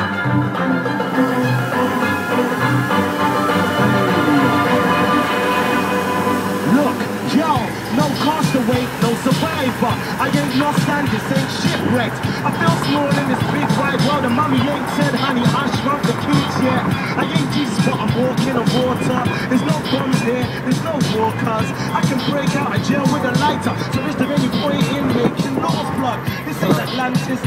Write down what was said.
Look, jail, no castaway, no survivor. I ain't no stand, this ain't shipwrecked. I feel small in this big wide world, and mommy ain't said, honey, I shrunk the kids yet. I ain't Jesus, but I'm walking on water. There's no bombs here, there's no walkers. I can break out of jail with a lighter, so is there any point in making laws plug. This ain't Atlantis.